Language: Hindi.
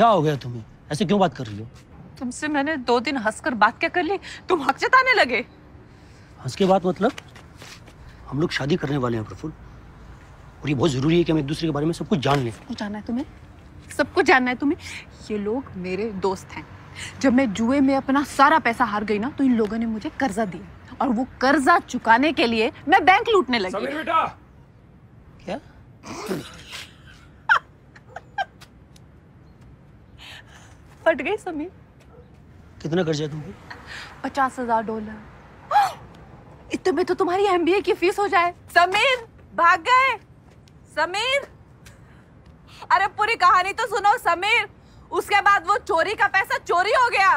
क्या हो गया तुम्हें? ऐसे क्यों बात कर रही हो? तुमसे मैंने दो दिन हंसकर बात क्या कर ली? तुम हक जताने लगे। हंस के बात मतलब? हम लोग शादी करने वाले हैं प्रफुल्ल। और ये बहुत ज़रूरी है कि हम एक दूसरे के बारे में सब कुछ जान लें। कुछ जानना है तुम्हें? सब कुछ जानना है तुम्हें? ये लोग मेरे दोस्त हैं। जब मैं जुए में अपना सारा पैसा हार गई ना तो इन लोगों ने मुझे कर्जा दिया। और वो कर्जा चुकाने के लिए मैं बैंक लूटने लगी। बेटा। क्या? फट गई समीर। कितना कर्जा है तुम पचास हज़ार डॉलर। इतने में तो तुम्हारी एमबीए की फ़ीस हो जाए। समीर भाग गए। समीर अरे पूरी कहानी तो सुनो समीर। उसके बाद वो चोरी का पैसा चोरी हो गया।